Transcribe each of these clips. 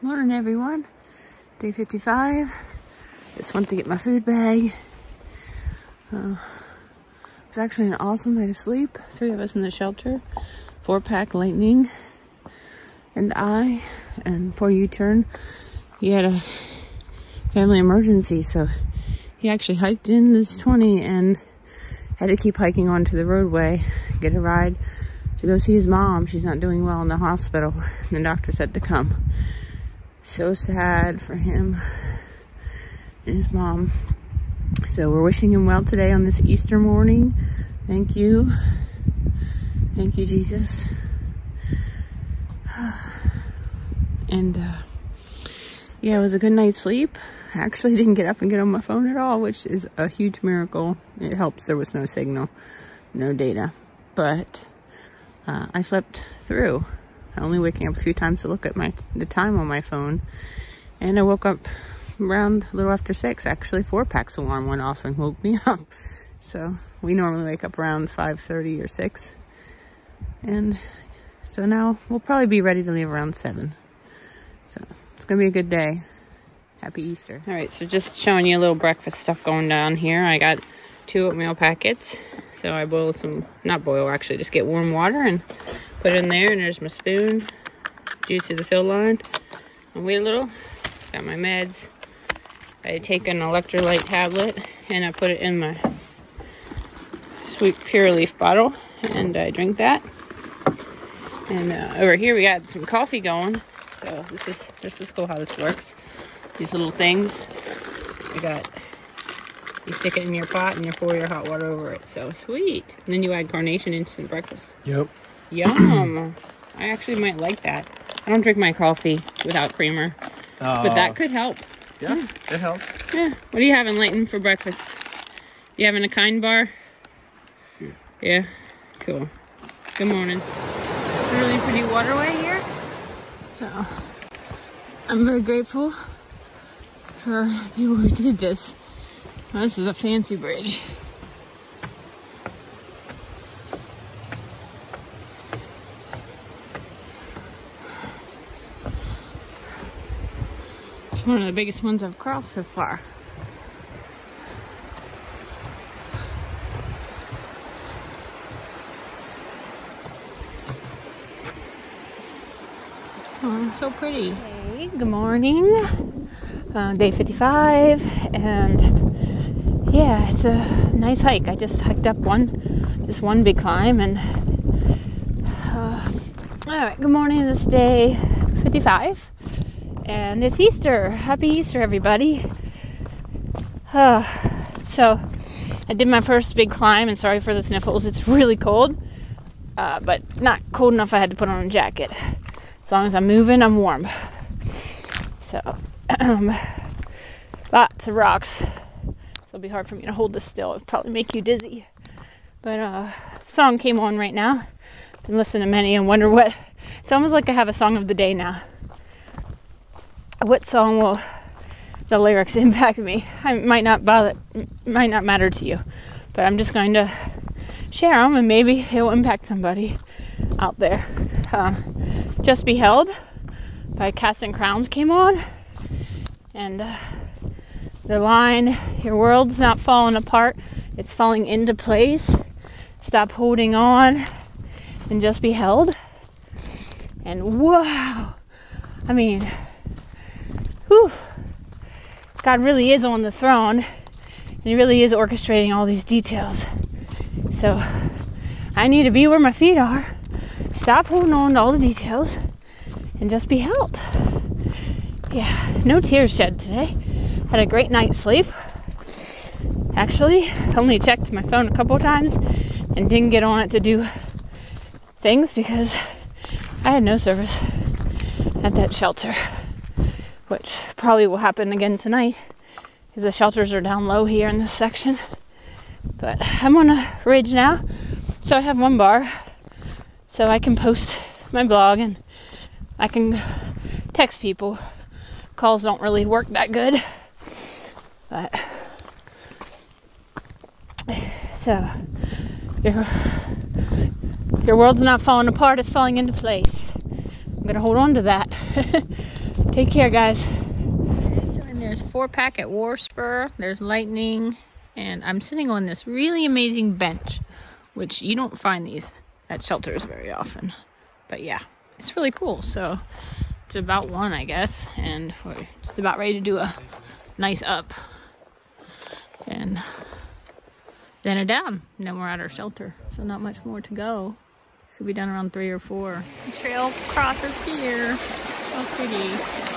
Morning everyone. Day 55. Just went to get my food bag. Uh, it was actually an awesome night of sleep. Three of us in the shelter. Four pack lightning. And I, and poor U-turn, he had a family emergency. So he actually hiked in this 20 and had to keep hiking onto the roadway, get a ride to go see his mom. She's not doing well in the hospital. The doctor said to come. So sad for him and his mom. So we're wishing him well today on this Easter morning. Thank you. Thank you, Jesus. And uh, yeah, it was a good night's sleep. I actually didn't get up and get on my phone at all, which is a huge miracle. It helps there was no signal, no data. But uh, I slept through. I only waking up a few times to look at my the time on my phone. And I woke up around a little after six. Actually, four packs alarm went off and woke me up. So we normally wake up around 5.30 or 6. And so now we'll probably be ready to leave around 7. So it's going to be a good day. Happy Easter. All right, so just showing you a little breakfast stuff going down here. I got two oatmeal packets. So I boil some, not boil actually, just get warm water and put in there. And there's my spoon, juice to the fill line. And wait a little, got my meds. I take an electrolyte tablet and I put it in my sweet pure leaf bottle and I drink that. And uh, over here we got some coffee going. So this is this is cool how this works these little things. You got, you stick it in your pot and you pour your hot water over it. So sweet. And then you add carnation instant breakfast. Yep. Yum. I actually might like that. I don't drink my coffee without creamer. Uh, but that could help. Yeah, yeah, it helps. Yeah. What are you having, Layton, for breakfast? You having a kind bar? Yeah. Yeah? Cool. Good morning. Really pretty waterway here. So, I'm very grateful for people who did this. Well, this is a fancy bridge. One of the biggest ones I've crossed so far. Oh, so pretty. Hey, good morning uh, day 55 and yeah it's a nice hike i just hiked up one just one big climb and uh, all right good morning this day 55 and it's easter happy easter everybody uh, so i did my first big climb and sorry for the sniffles it's really cold uh, but not cold enough i had to put on a jacket as long as i'm moving i'm warm so lots of rocks. It'll be hard for me to hold this still. It'll probably make you dizzy. But uh, song came on right now. Been listening to many and wonder what. It's almost like I have a song of the day now. What song will the lyrics impact me? I might not bother, might not matter to you, but I'm just going to share them and maybe it will impact somebody out there. Uh, just Be Held by Casting Crowns came on and uh, the line your world's not falling apart it's falling into place stop holding on and just be held and wow i mean whew, god really is on the throne. And he really is orchestrating all these details. So i need to be where my feet are. Stop holding on to all the details and just be held. Yeah, no tears shed today. Had a great night's sleep. Actually, only checked my phone a couple times and didn't get on it to do things because I had no service at that shelter, which probably will happen again tonight because the shelters are down low here in this section. But I'm on a ridge now, so I have one bar, so I can post my blog and I can text people calls don't really work that good. But so your your world's not falling apart, it's falling into place. I'm gonna hold on to that. Take care, guys. And there's four pack at War Spur. There's lightning. And I'm sitting on this really amazing bench, which you don't find these at shelters very often. But yeah, it's really cool. So it's about one, I guess. And we're just about ready to do a nice up. And then a down. And then we're at our shelter. So not much more to go. Should be done around three or four. The trail crosses here. So pretty.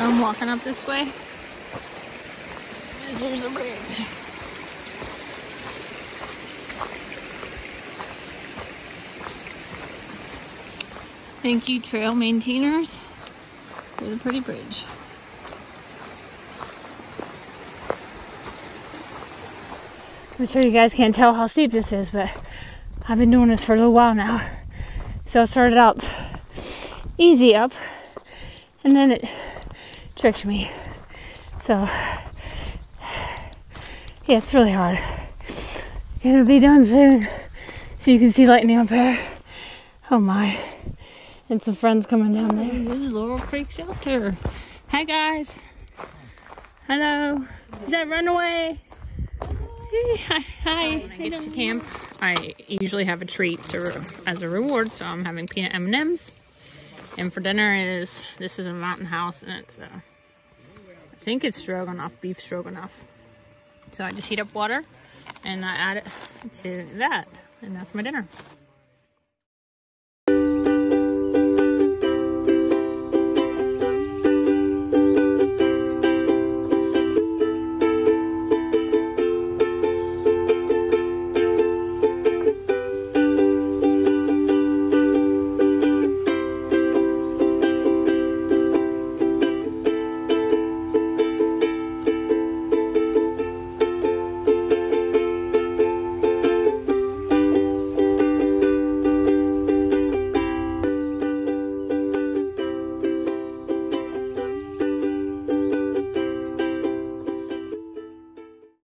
So I'm walking up this way. There's a bridge. Thank you, trail maintainers, for the pretty bridge. I'm sure you guys can't tell how steep this is, but I've been doing this for a little while now. So it started out easy up, and then it tricked me. So, yeah, it's really hard. It'll be done soon. So you can see lightning up there. Oh my. And some friends coming down there. This is Laurel Creek Shelter. Hi guys. Hello. Is that Runaway? Hi. Hi. When I get to camp, I usually have a treat to, as a reward, so I'm having peanut M&Ms. And for dinner is, this is a mountain house, and it's, I think it's stroganoff, beef stroganoff. So I just heat up water, and I add it to that, and that's my dinner.